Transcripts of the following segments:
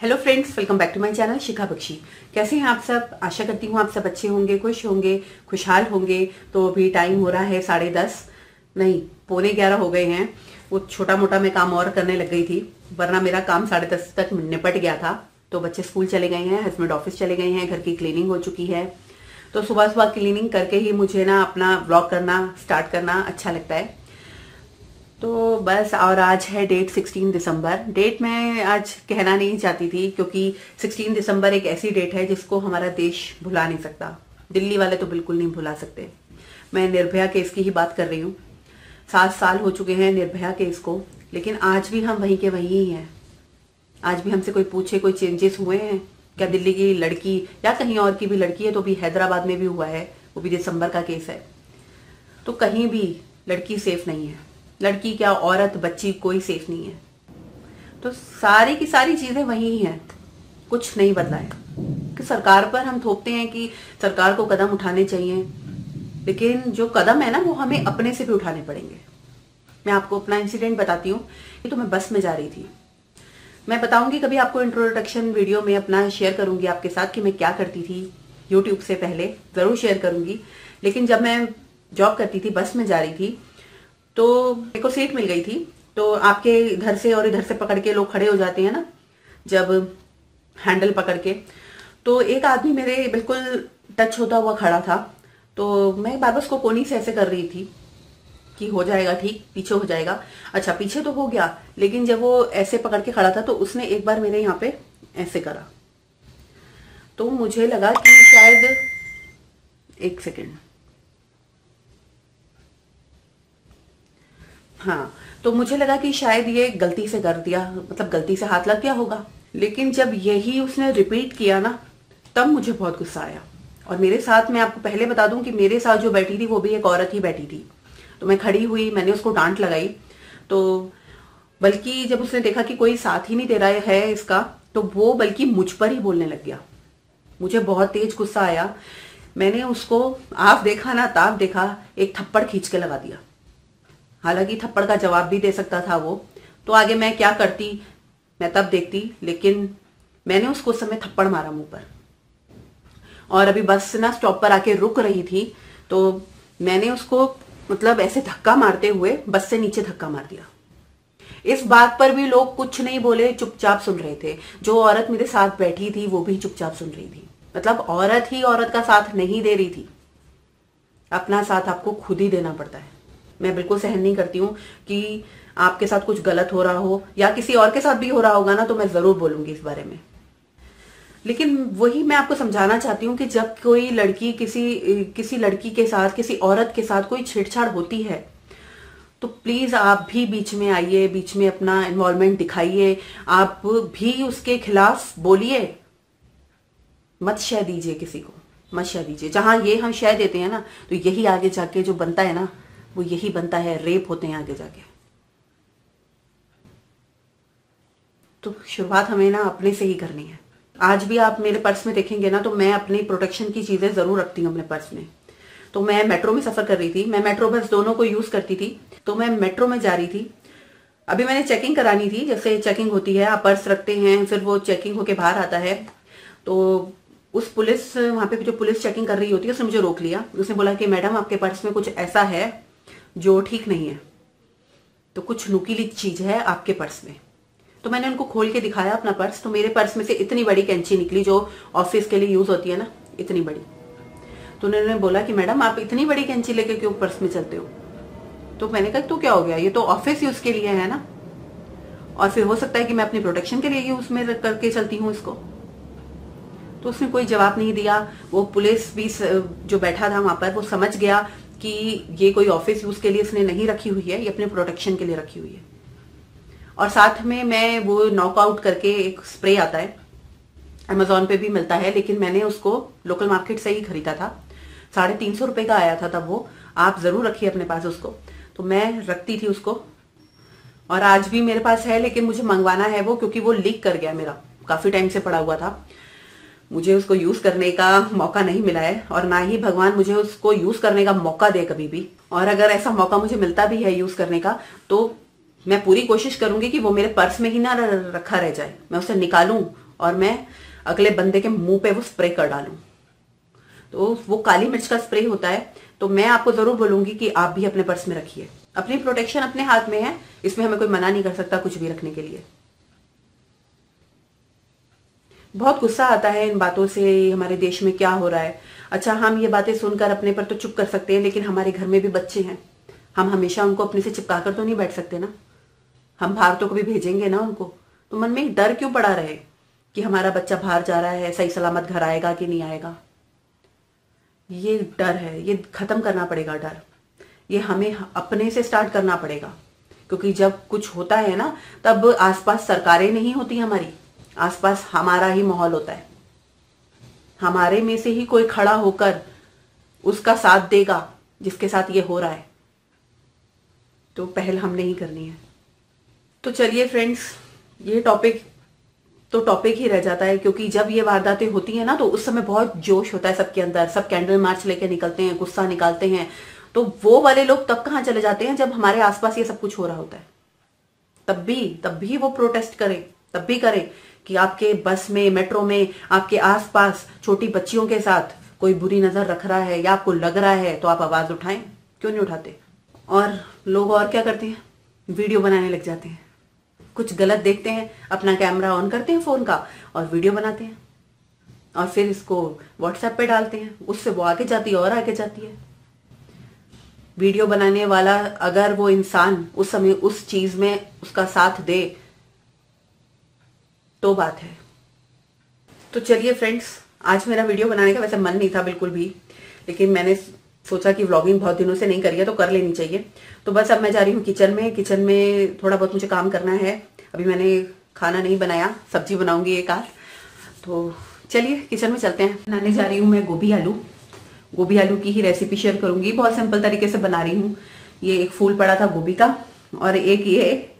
Hello friends welcome back to my channel Shikha Bakshi कैसे हैं आप सब? आशा करती हूँ आप सब अच्छे होंगे, खुश होंगे, खुशहाल होंगे। तो अभी टाइम हो रहा है साढ़े दस। नहीं, पौने ग्यारह हो गए हैं। वो छोटा मोटा मैं काम और करने लग गई थी, वरना मेरा काम साढ़े दस तक निपट गया था। तो बच्चे स्कूल चले गए हैं हस्बैंड ऑफ़िस चले गए हैं, घर की क्लीनिंग हो चुकी है। तो सुबह सुबह क्लीनिंग करके ही मुझे ना अपना ब्लॉग करना स्टार्ट करना अच्छा लगता है। तो बस और आज है डेट 16 दिसंबर। डेट मैं आज कहना नहीं चाहती थी क्योंकि 16 दिसंबर एक ऐसी डेट है जिसको हमारा देश भुला नहीं सकता। दिल्ली वाले तो बिल्कुल नहीं भुला सकते। मैं निर्भया केस की ही बात कर रही हूँ। सात साल हो चुके हैं निर्भया केस को, लेकिन आज भी हम वहीं के वहीं ही हैं। आज भी हमसे कोई पूछे, कोई चेंजेस हुए हैं? क्या दिल्ली की लड़की या कहीं और की भी लड़की है तो भी हैदराबाद में भी हुआ है, वो भी दिसंबर का केस है। तो कहीं भी लड़की सेफ़ नहीं है। लड़की क्या औरत, बच्ची कोई सेफ़ नहीं है। तो सारी की सारी चीज़ें वही हैं। कुछ नहीं बदला है। कि सरकार पर हम थोपते हैं कि सरकार को कदम उठाने चाहिए। लेकिन जो कदम है ना, वो हमें अपने से भी उठाने पड़ेंगे। मैं आपको अपना इंसिडेंट बताती हूँ कि तो मैं बस में जा रही थी। मैं बताऊँगी, कभी आपको इंट्रोडक्शन वीडियो में अपना शेयर करूँगी आपके साथ कि मैं क्या करती थी। यूट्यूब से पहले ज़रूर शेयर करूँगी। लेकिन जब मैं जॉब करती थी, बस में जा रही थी तो मेरे को सीट मिल गई थी। तो आपके इधर से और इधर से पकड़ के लोग खड़े हो जाते हैं ना, जब हैंडल पकड़ के। तो एक आदमी मेरे बिल्कुल टच होता हुआ खड़ा था। तो मैं बार बार उसको कोनी से ऐसे कर रही थी कि हो जाएगा ठीक, पीछे हो जाएगा। अच्छा पीछे तो हो गया, लेकिन जब वो ऐसे पकड़ के खड़ा था तो उसने एक बार मेरे यहाँ पे ऐसे करा। तो मुझे लगा कि शायद एक सेकेंड हाँ तो मुझे लगा कि शायद ये गलती से कर दिया मतलब गलती से हाथ लग गया होगा। लेकिन जब यही उसने रिपीट किया ना, तब मुझे बहुत गुस्सा आया। और मेरे साथ मैं आपको पहले बता दूँ कि मेरे साथ जो बैठी थी, वो भी एक औरत ही बैठी थी। तो मैं खड़ी हुई, मैंने उसको डांट लगाई। तो बल्कि जब उसने देखा कि कोई साथ ही नहीं दे रहा है इसका तो वो बल्कि मुझ पर ही बोलने लग गया। मुझे बहुत तेज गुस्सा आया। मैंने उसको, आप देखा ना, ताप देखा, एक थप्पड़ खींच के लगा दिया। हालाँकि थप्पड़ का जवाब भी दे सकता था वो। तो आगे मैं क्या करती, मैं तब देखती, लेकिन मैंने उसको उस समय थप्पड़ मारा मुँह पर। और अभी बस ना स्टॉप पर आके रुक रही थी तो मैंने उसको मतलब ऐसे धक्का मारते हुए बस से नीचे धक्का मार दिया। इस बात पर भी लोग कुछ नहीं बोले, चुपचाप सुन रहे थे। जो औरत मेरे साथ बैठी थी, वो भी चुपचाप सुन रही थी। मतलब औरत ही औरत का साथ नहीं दे रही थी। अपना साथ आपको खुद ही देना पड़ता है। मैं बिल्कुल सहन नहीं करती हूँ कि आपके साथ कुछ गलत हो रहा हो या किसी और के साथ भी हो रहा होगा ना तो मैं ज़रूर बोलूँगी इस बारे में। लेकिन वही मैं आपको समझाना चाहती हूँ कि जब कोई लड़की किसी किसी लड़की के साथ, किसी औरत के साथ कोई छेड़छाड़ होती है तो प्लीज़ आप भी बीच में आइए, बीच में अपना इन्वॉल्वमेंट दिखाइए। आप भी उसके खिलाफ बोलिए। मत शह दीजिए किसी को। मत शह दीजिए। जहाँ ये हम शह देते हैं ना तो यही आगे जाके जो बनता है ना वो यही बनता है, रेप होते हैं आगे जाके। तो शुरुआत हमें ना अपने से ही करनी है। आज भी आप मेरे पर्स में देखेंगे ना तो मैं अपनी प्रोटेक्शन की चीज़ें ज़रूर रखती हूँ अपने पर्स में। तो मैं मेट्रो में सफ़र कर रही थी, मैं मेट्रो बस दोनों को यूज़ करती थी तो मैं मेट्रो में जा रही थी। अभी मैंने चेकिंग करानी थी, जैसे चेकिंग होती है, आप पर्स रखते हैं, फिर वो चेकिंग होके बाहर आता है। तो उस पुलिस, वहाँ पे जो पुलिस चेकिंग कर रही होती है, उसने मुझे रोक लिया। उसने बोला कि, मैडम, आपके पर्स में कुछ ऐसा है जो ठीक नहीं है। तो कुछ नुकीली चीज़ है आपके पर्स में। तो मैंने उनको खोल के दिखाया अपना पर्स। तो मेरे पर्स में से इतनी बड़ी कैंची निकली जो ऑफ़िस के लिए यूज़ होती है ना, इतनी बड़ी। तो उन्होंने बोला कि, मैडम, आप इतनी बड़ी कैंची लेके क्यों पर्स में चलते हो? तो मैंने कहा तो क्या हो गया? ये तो ऑफ़िस यूज़ के लिए है ना? और फिर हो सकता है कि मैं अपनी प्रोटेक्शन के लिए यूज़ में करके चलती हूँ इसको। तो उसने कोई जवाब नहीं दिया। वो पुलिस भी जो बैठा था वहाँ पर, वो समझ गया कि ये कोई ऑफ़िस यूज़ के लिए इसने नहीं रखी हुई है, ये अपने प्रोटेक्शन के लिए रखी हुई है। और साथ में मैं वो नॉकआउट करके एक स्प्रे आता है। अमेजोन पे भी मिलता है, लेकिन मैंने उसको लोकल मार्केट से ही खरीदा था। साढ़े तीन सौ रुपए का आया था तब वो। आप ज़रूर रखिए अपने पास उसको। तो मैं रखती थी उसको। और आज भी मेरे पास है, लेकिन मुझे मंगवाना है वो, क्योंकि वो लीक कर गया मेरा। काफ़ी टाइम से पड़ा हुआ था। मुझे उसको यूज़ करने का मौका नहीं मिला है और ना ही भगवान मुझे उसको यूज़ करने का मौका दे कभी भी। और अगर ऐसा मौका मुझे मिलता भी है यूज़ करने का तो मैं पूरी कोशिश करूँगी कि वो मेरे पर्स में ही ना रखा रह जाए। मैं उसे निकालूं और मैं अगले बंदे के मुँह पे वो स्प्रे कर डालूं। तो वो काली मिर्च का स्प्रे होता है तो मैं आपको ज़रूर बोलूँगी कि आप भी अपने पर्स में रखिए। अपनी प्रोटेक्शन अपने हाथ में है, इसमें हमें कोई मना नहीं कर सकता कुछ भी रखने के लिए। बहुत गुस्सा आता है इन बातों से हमारे देश में क्या हो रहा है। अच्छा हम ये बातें सुनकर अपने पर तो चुप कर सकते हैं, लेकिन हमारे घर में भी बच्चे हैं। हम हमेशा उनको अपने से चिपका कर तो नहीं बैठ सकते ना। हम बाहर तो कभी भेजेंगे ना उनको। तो मन में डर क्यों पड़ा रहे कि हमारा बच्चा बाहर जा रहा है, सही सलामत घर आएगा कि नहीं आएगा? ये डर है, ये खत्म करना पड़ेगा डर। ये हमें अपने से स्टार्ट करना पड़ेगा। क्योंकि जब कुछ होता है ना, तब आसपास सरकारें नहीं होती हमारी। आसपास हमारा ही माहौल होता है। हमारे में से ही कोई खड़ा होकर उसका साथ देगा, जिसके साथ ये हो रहा है। तो पहल हमने ही करनी है। तो चलिए फ्रेंड्स ये टॉपिक तो टॉपिक ही रह जाता है, क्योंकि जब ये वारदातें होती है ना तो उस समय बहुत जोश होता है सबके अंदर। सब कैंडल मार्च लेके निकलते हैं, गुस्सा निकालते हैं। तो वो वाले लोग तब कहाँ चले जाते हैं, जब हमारे आसपास ये सब कुछ हो रहा होता है। तब भी तब भी वो प्रोटेस्ट करें, तब भी करें। कि आपके बस में, मेट्रो में, आपके आसपास छोटी बच्चियों के साथ कोई बुरी नज़र रख रहा है या आपको लग रहा है तो आप आवाज़ उठाएँ। क्यों नहीं उठाते? और लोग और क्या करते हैं? वीडियो बनाने लग जाते हैं। कुछ गलत देखते हैं, अपना कैमरा ऑन करते हैं फ़ोन का और वीडियो बनाते हैं। और फिर इसको व्हाट्सएप पे डालते हैं। उससे वो आगे जाती है और आगे जाती है। वीडियो बनाने वाला अगर वो इंसान उस समय उस चीज़ में उसका साथ दे तो बात है। तो चलिए फ्रेंड्स आज मेरा वीडियो बनाने का वैसे मन नहीं था बिल्कुल भी, लेकिन मैंने सोचा कि व्लॉगिंग बहुत दिनों से नहीं करी है तो कर लेनी चाहिए। तो बस अब मैं जा रही हूँ किचन में। किचन में थोड़ा बहुत मुझे काम करना है। अभी मैंने खाना नहीं बनाया, सब्ज़ी बनाऊँगी एक आज तो चलिए किचन में चलते हैं। बनाने जा रही हूँ मैं गोभी आलू। गोभी आलू की ही रेसिपी शेयर करूँगी। बहुत सिंपल तरीके से बना रही हूँ। ये एक फूल पड़ा था गोभी का, और एक ये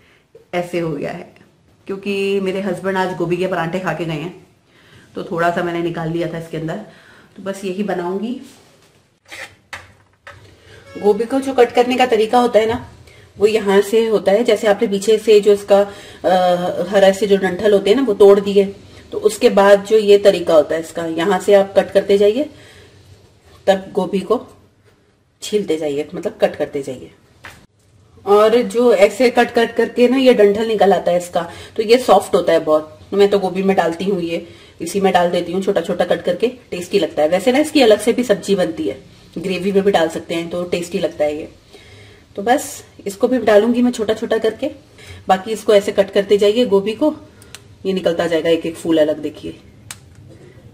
ऐसे हो गया है। क्योंकि मेरे हस्बैंड आज गोभी के परांठे खा के गए हैं। तो थोड़ा सा मैंने निकाल लिया था इसके अंदर। तो बस यही बनाऊँगी। गोभी को जो कट करने का तरीका होता है ना, वो यहाँ से होता है। जैसे आपने पीछे से जो इसका हरा से जो डंठल होते हैं ना, वो तोड़ दिए। तो उसके बाद जो ये तरीका होता है इसका, यहाँ से आप कट करते जाइए। तब गोभी को छीलते जाइए मतलब कट करते जाइए। और जो ऐसे कट कट करके ना ये डंठल निकल आता है इसका तो ये सॉफ्ट होता है बहुत। मैं तो गोभी में डालती हूँ ये, इसी में डाल देती हूँ छोटा छोटा कट करके टेस्टी लगता है। वैसे ना इसकी अलग से भी सब्ज़ी बनती है। ग्रेवी में भी डाल सकते हैं तो टेस्टी लगता है ये। तो बस, इसको भी डालूँगी मैं छोटा छोटा करके। बाकी इसको ऐसे कट करते जाइए गोभी को, ये निकलता जाएगा एक एक फूल अलग, देखिए।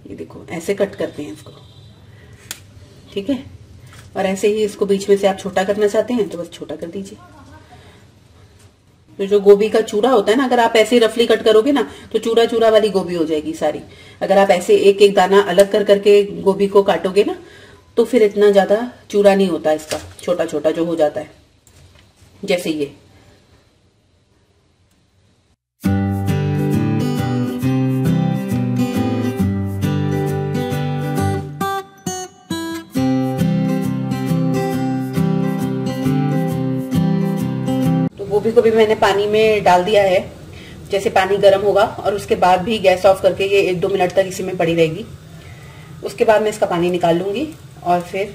ये देखो, ऐसे कट करते हैं इसको। ठीक है? और ऐसे ही इसको बीच में से आप छोटा करना चाहते हैं तो बस छोटा कर दीजिए। तो जो गोभी का चूरा होता है ना, अगर आप ऐसे रफली कट करोगे ना तो चूरा चूरा वाली गोभी हो जाएगी सारी। अगर आप ऐसे एक एक दाना अलग कर करके गोभी को काटोगे ना तो फिर इतना ज़्यादा चूरा नहीं होता इसका छोटा छोटा जो हो जाता है। जैसे ये। गोभी को भी मैंने पानी में डाल दिया है, जैसे पानी गर्म होगा और उसके बाद भी गैस ऑफ़ करके ये एक दो मिनट तक इसी में पड़ी रहेगी। उसके बाद मैं इसका पानी निकाल लूँगी और फिर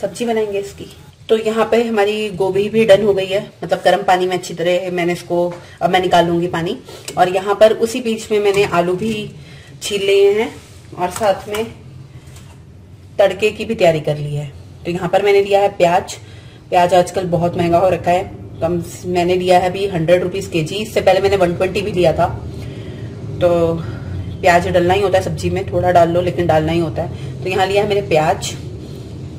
सब्ज़ी बनाएँगे इसकी। तो यहाँ पे हमारी गोभी भी डन हो गई है मतलब गर्म पानी में अच्छी तरह मैंने इसको, अब मैं निकाल लूँगी पानी। और यहाँ पर उसी बीच में मैंने आलू भी छील लिए हैं और साथ में तड़के की भी तैयारी कर ली है। तो यहाँ पर मैंने लिया है प्याज। प्याज आजकल बहुत महँगा हो रखा है। कम मैंने लिया है अभी हंड्रेड रुपीज़ के जी इससे पहले मैंने वन ट्वेंटी भी लिया था। तो प्याज डालना ही होता है सब्ज़ी में, थोड़ा डाल लो, लेकिन डालना ही होता है। तो यहाँ लिया है मैंने प्याज।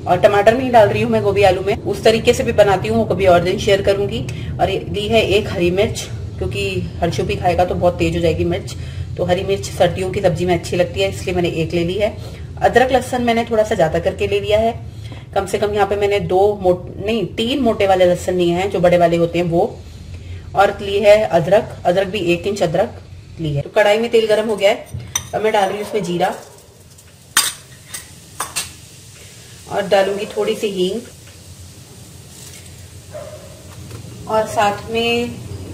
और टमाटर नहीं डाल रही हूँ मैं गोभी आलू में। उस तरीके से भी बनाती हूँ, वो कभी और दिन शेयर करूँगी। और ली है एक हरी मिर्च, क्योंकि हर्षो भी खाएगा तो बहुत तेज हो जाएगी मिर्च। तो हरी मिर्च सर्दियों की सब्ज़ी में अच्छी लगती है, इसलिए मैंने एक ले ली है। अदरक लहसन मैंने थोड़ा सा ज़्यादा करके ले लिया है। कम से कम यहाँ पे मैंने दो मोट, नहीं, तीन मोटे वाले लहसन लिए हैं, जो बड़े वाले होते हैं वो। और ली है अदरक अदरक भी एक इंच अदरक ली है। तो कढ़ाई में तेल गर्म हो गया है, अब मैं डाल रही हूँ उसमें जीरा। और डालूँगी थोड़ी सी हींग। और साथ में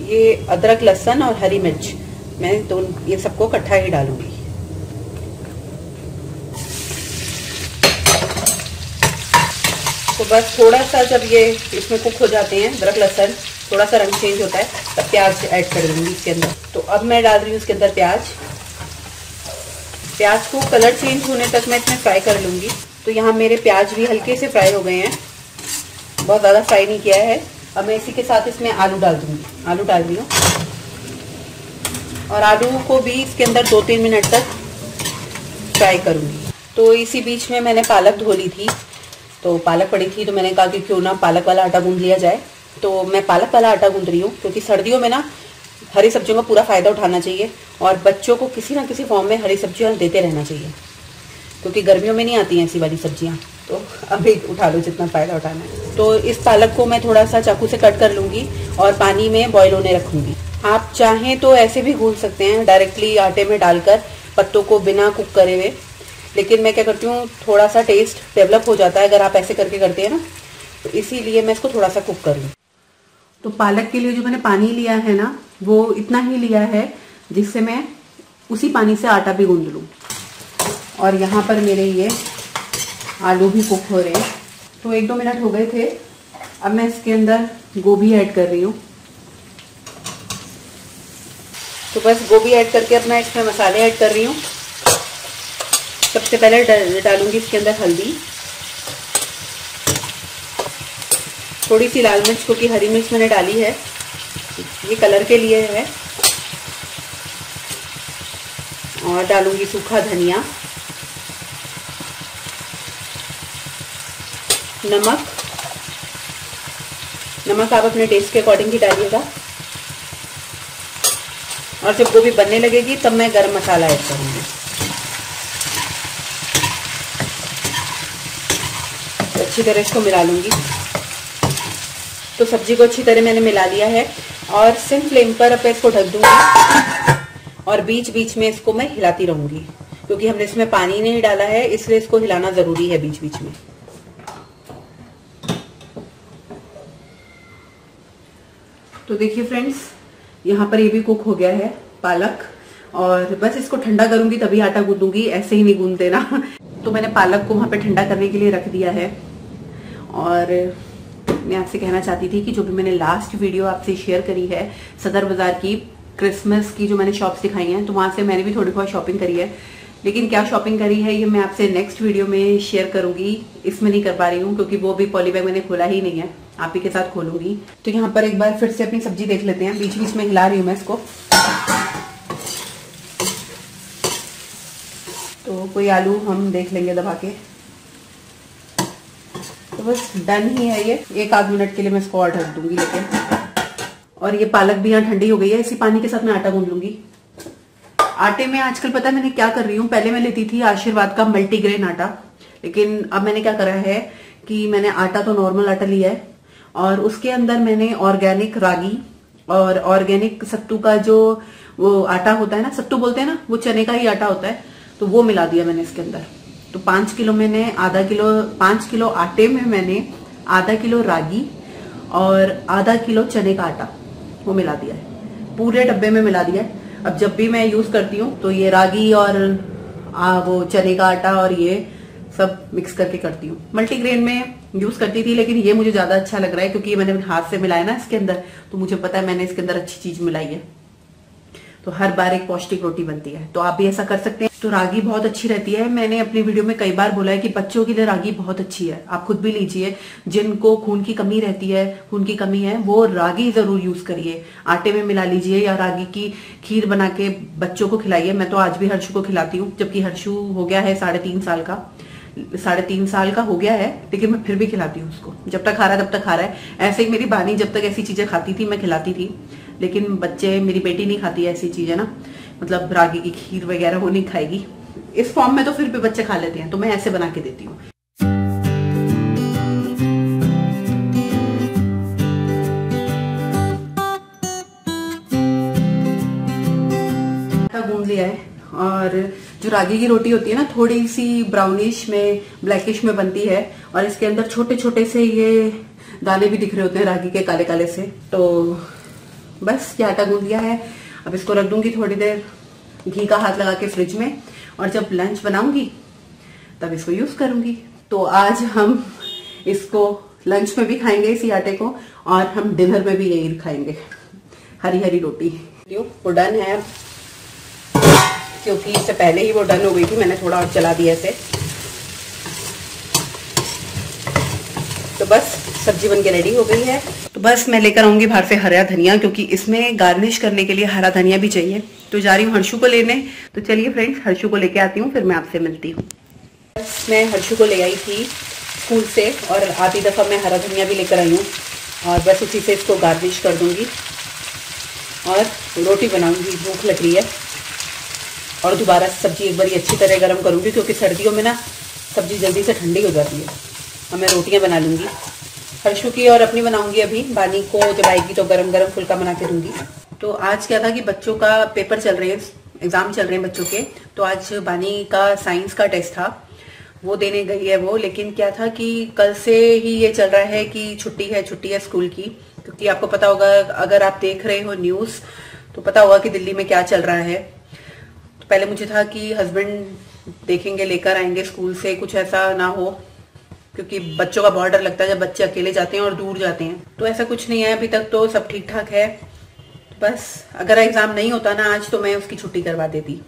ये अदरक, लहसन और हरी मिर्च, मैं दोनों ये सबको इकट्ठा ही डालूँगी। तो बस थोड़ा सा जब ये इसमें कुक हो जाते हैं, अदरक, लहसन, थोड़ा सा रंग चेंज होता है, तब प्याज ऐड कर दूँगी इसके अंदर। तो अब मैं डाल रही हूँ इसके अंदर प्याज। प्याज को कलर चेंज होने तक मैं इसमें फ्राई कर लूँगी। तो यहाँ मेरे प्याज भी हल्के से फ्राई हो गए हैं। बहुत ज़्यादा फ्राई नहीं किया है। अब मैं इसी के साथ इसमें आलू डाल दूँगी। आलू डाल दी हूँ। और आलू को भी इसके अंदर दो तीन मिनट तक फ्राई करूँगी। तो इसी बीच में मैंने पालक धो ली थी। तो पालक पड़ी थी तो मैंने कहा कि क्यों ना पालक वाला आटा गूंद लिया जाए। तो मैं पालक वाला आटा गूंद रही हूँ क्योंकि सर्दियों में ना हरी सब्जियों का पूरा फ़ायदा उठाना चाहिए और बच्चों को किसी ना किसी फॉर्म में हरी सब्ज़ियाँ देते रहना चाहिए। क्योंकि गर्मियों में नहीं आती हैं ऐसी वाली सब्ज़ियाँ तो अभी उठा लो जितना फ़ायदा उठाना है। तो इस पालक को मैं थोड़ा सा चाकू से कट कर लूँगी और पानी में बॉयल होने रखूँगी। आप चाहें तो ऐसे भी घूल सकते हैं डायरेक्टली आटे में डालकर पत्तों को बिना कुक करे हुए। लेकिन मैं क्या करती हूँ थोड़ा सा टेस्ट डेवलप हो जाता है अगर आप ऐसे करके करते हैं ना तो इसीलिए मैं इसको थोड़ा सा कुक कर लूँ तो पालक के लिए जो मैंने पानी लिया है ना वो इतना ही लिया है जिससे मैं उसी पानी से आटा भी गूंद लूँ। और यहाँ पर मेरे ये आलू भी कुक हो रहे हैं। तो एक दो मिनट हो गए थे अब मैं इसके अंदर गोभी ऐड कर रही हूँ। तो बस गोभी ऐड करके मैं इसमें मसाले ऐड कर रही हूँ। सबसे पहले डालूँगी इसके अंदर हल्दी। थोड़ी सी लाल मिर्च, क्योंकि हरी मिर्च मैंने डाली है। ये कलर के लिए है। और डालूँगी सूखा धनिया। नमक। नमक आप अपने टेस्ट के अकॉर्डिंग ही डालिएगा। और जब गोभी बनने लगेगी, तब मैं गरम मसाला ऐड करूँगी। अच्छी तरह इसको मिला लूँगी। तो सब्ज़ी को अच्छी तरह मैंने मिला लिया है और सिम फ्लेम पर अब इसको ढक दूँगी और बीच बीच में इसको मैं हिलाती रहूँगी, क्योंकि हमने इसमें पानी नहीं डाला है, इसलिए इसको हिलाना ज़रूरी है बीच बीच में। तो देखिए फ्रेंड्स, यहाँ पर ये भी कुक हो गया है, पालक, और बस इसको ठंडा करूँगी तभी आटा गूंदूँगी, ऐसे ही नहीं गूंद देना तो मैंने पालक को वहाँ पे ठंडा करने के लिए रख दिया है। और मैं आपसे कहना चाहती थी कि जो भी मैंने लास्ट वीडियो आपसे शेयर करी है, सदर बाज़ार की क्रिसमस की जो मैंने शॉप्स दिखाई हैं तो वहाँ से मैंने भी थोड़ी बहुत शॉपिंग करी है। लेकिन क्या शॉपिंग करी है, ये मैं आपसे नेक्स्ट वीडियो में शेयर करूँगी। इसमें नहीं कर पा रही हूँ, क्योंकि वो भी पॉली बैग मैंने खोला ही नहीं है। आप ही के साथ खोलूँगी। तो यहाँ पर एक बार फिर से अपनी सब्ज़ी देख लेते हैं। बीच बीच में हिला रही हूँ मैं इसको। तो कोई आलू हम देख लेंगे दबा के। बस डन ही है ये। एक आध मिनट के लिए मैं इसको और ढक दूँगी लेकिन और ये पालक भी यहाँ ठंडी हो गई है, इसी पानी के साथ मैं आटा गूंद लूँगी। आटे में आजकल पता है मैंने क्या कर रही हूँ? पहले मैं लेती थी आशीर्वाद का मल्टीग्रेन आटा। लेकिन अब मैंने क्या करा है कि मैंने आटा तो नॉर्मल आटा लिया है और उसके अंदर मैंने ऑर्गेनिक रागी और ऑर्गेनिक सत्तू का जो वो आटा होता है ना, सत्तू बोलते हैं ना, वो चने का ही आटा होता है तो वो मिला दिया मैंने इसके अंदर। तो पाँच किलो मैंने आधा किलो पाँच किलो आटे में मैंने आधा किलो रागी और आधा किलो चने का आटा वो मिला दिया है। पूरे डब्बे में मिला दिया है। अब जब भी मैं यूज़ करती हूँ तो ये रागी और आ, वो चने का आटा और ये सब मिक्स करके करती हूँ। मल्टीग्रेन में यूज़ करती थी लेकिन ये मुझे ज़्यादा अच्छा लग रहा है क्योंकि मैंने हाथ से मिलाया ना इसके अंदर तो मुझे पता है मैंने इसके अंदर अच्छी चीज़ मिलाई है। तो हर बार एक पौष्टिक रोटी बनती है। तो आप भी ऐसा कर सकते हैं। तो रागी बहुत अच्छी रहती है। मैंने अपनी वीडियो में कई बार बोला है कि बच्चों के लिए रागी बहुत अच्छी है। आप खुद भी लीजिए। जिनको खून की कमी रहती है, खून की कमी है, वो रागी ज़रूर यूज़ करिए। आटे में मिला लीजिए या रागी की खीर बना के बच्चों को खिलाइए। मैं तो आज भी हर्षु को खिलाती हूँ, जबकि हर्षु हो गया है साढ़े तीन साल का। साढ़े तीन साल का हो गया है, लेकिन मैं फिर भी खिलाती हूँ उसको। जब तक खा रहा है, तब तक खा रहा है। ऐसे ही मेरी बानी जब तक ऐसी चीज़ें खाती थी, मैं खिलाती थी। लेकिन बच्चे मेरी बेटी नहीं खाती ऐसी चीज़ें ना। मतलब रागी की खीर वगैरह वो नहीं खाएगी। इस फॉर्म में तो फिर भी बच्चे खा लेते हैं तो मैं ऐसे बना के देती हूँ। गूंद लिया है और जो रागी की रोटी होती है ना थोड़ी सी ब्राउनिश में ब्लैकिश में बनती है और इसके अंदर छोटे छोटे से ये दाने भी दिख रहे होते हैं रागी के काले काले से। तो बस, ये आटा गूंद लिया है। अब इसको रख दूँगी थोड़ी देर, घी का हाथ लगा के फ्रिज में। और जब लंच बनाऊँगी, तब इसको यूज़ करूँगी। तो आज हम इसको लंच में भी खाएँगे, इसी आटे को, और हम डिनर में भी यही खाएँगे। हरी हरी रोटी वो डन है। क्योंकि इससे पहले ही वो डन हो गई थी, मैंने थोड़ा और चला दिया इसे। बस सब्ज़ी बन के रेडी हो गई है। तो बस मैं लेकर आऊँगी बाहर से हरा धनिया क्योंकि इसमें गार्निश करने के लिए हरा धनिया भी चाहिए। तो जा रही हूँ हर्षु को लेने। तो चलिए फ्रेंड्स हर्षु को लेके आती हूँ फिर मैं आपसे मिलती हूँ। बस मैं हर्षु को ले आई थी स्कूल से और आधी दफ़ा मैं हरा धनिया भी लेकर आई हूँ। और बस उसी से इसको गार्निश कर दूँगी। और रोटी बनाऊँगी भूख लग रही है। और दोबारा सब्ज़ी एक बार अच्छी तरह गर्म करूँगी क्योंकि सर्दियों में ना सब्ज़ी जल्दी से ठंडी हो जाती है। और मैं रोटियाँ बना लूँगी। हर्षु की और अपनी बनाऊँगी अभी। बानी को जब आएगी तो गरम गरम फुल्का बना के दूँगी तो आज क्या था कि बच्चों का पेपर चल रहे हैं, एग्ज़ाम चल रहे हैं बच्चों के। तो आज बानी का साइंस का टेस्ट था। वो देने गई है वो। लेकिन क्या था कि कल से ही ये चल रहा है कि छुट्टी है छुट्टी है स्कूल की। क्योंकि आपको पता होगा, अगर आप देख रहे हो न्यूज़ तो पता होगा कि दिल्ली में क्या चल रहा है। तो पहले मुझे था कि हस्बैंड देखेंगे, लेकर आएँगे स्कूल से, कुछ ऐसा ना हो। क्योंकि बच्चों का बहुत डर लगता है जब बच्चे अकेले जाते हैं और दूर जाते हैं। तो ऐसा कुछ नहीं है, अभी तक तो सब ठीक ठाक है। बस, अगर एग्ज़ाम नहीं होता ना, आज तो मैं उसकी छुट्टी करवा देती।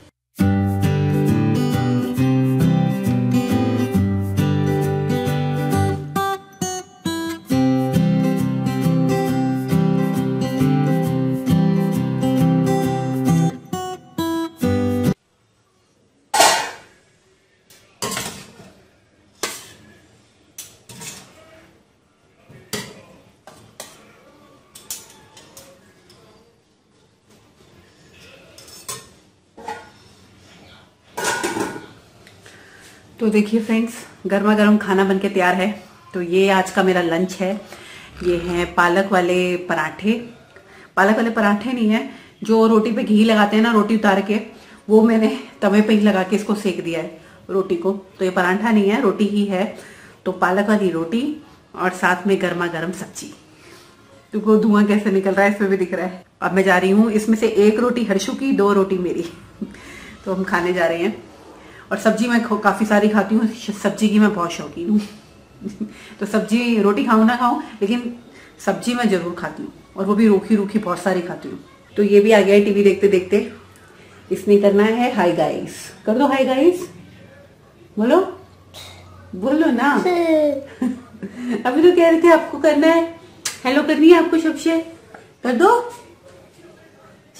तो देखिए फ्रेंड्स गर्मा गर्म खाना बनके तैयार है। तो ये आज का मेरा लंच है। ये है पालक वाले पराठे। पालक वाले पराठे नहीं है, जो रोटी पे घी लगाते हैं ना, रोटी उतार के, वो मैंने तवे पे ही लगा के इसको सेक दिया है रोटी को। तो ये पराठा नहीं है, रोटी ही है। तो पालक वाली रोटी और साथ में गर्मा गर्म सब्ज़ी। तो धुआँ कैसे निकल रहा है, इसमें भी दिख रहा है। अब मैं जा रही हूँ, इसमें से एक रोटी हर्षु की, दो रोटी मेरी। तो हम खाने जा रहे हैं। और सब्ज़ी मैं काफ़ी सारी खाती हूँ सब्ज़ी की मैं बहुत शौकीन हूँ। तो सब्ज़ी, रोटी खाऊँ ना खाऊँ, लेकिन सब्ज़ी मैं ज़रूर खाती हूँ और वो भी रूखी रूखी बहुत सारी खाती हूँ। तो ये भी आ गया है टीवी देखते देखते। इसने करना है हाई गाइस कर दो हाई गाइस बोलो। बोलो ना। अभी तो कह रहे थे आपको करना है। हेलो करनी है आपको सबसे कर दो।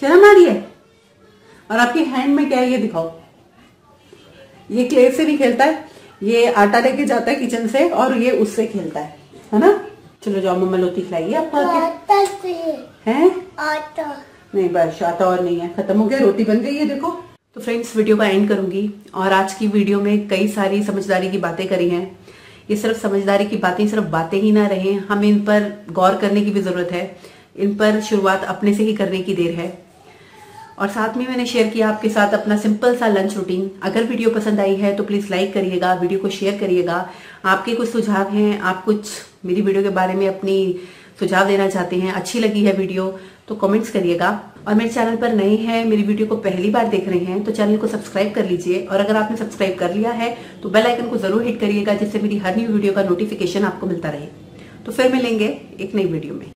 शर्म आ रही है? और आपके हैंड में क्या है ये दिखाओ। ये क्ले से नहीं खेलता है ये आटा लेके जाता है किचन से और ये उससे खेलता है है ना? चलो जाओ मम्मा लोती खिलाइए आपको है? आटा। नहीं बस आटा और नहीं है खत्म हो गया रोटी बन गई है देखो। तो फ्रेंड्स वीडियो का एंड करूँगी और आज की वीडियो में कई सारी समझदारी की बातें करी हैं। ये सिर्फ़ समझदारी की बातें सिर्फ़ बातें ही ना रहे हमें इन पर गौर करने की भी ज़रूरत है। इन पर शुरुआत अपने से ही करने की देर है। और साथ में मैंने शेयर किया आपके साथ अपना सिंपल सा लंच रूटीन अगर वीडियो पसंद आई है तो प्लीज़ लाइक करिएगा वीडियो को शेयर करिएगा. आपके कुछ सुझाव हैं, आप कुछ मेरी वीडियो के बारे में अपनी सुझाव देना चाहते हैं, अच्छी लगी है वीडियो तो कमेंट्स करिएगा. और मेरे चैनल पर नए हैं, मेरी वीडियो को पहली बार देख रहे हैं तो चैनल को सब्सक्राइब कर लीजिए. और अगर आपने सब्सक्राइब कर लिया है तो बेल आइकन को ज़रूर हिट करिएगा, जिससे मेरी हर न्यू वीडियो का नोटिफिकेशन आपको मिलता रहे. तो फिर मिलेंगे एक नई वीडियो में.